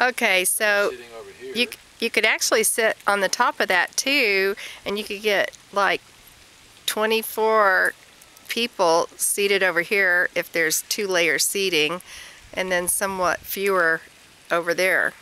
Okay, so you you could actually sit on the top of that too, and you could get like 24 people seated over here if there's two layer seating, and then somewhat fewer over there.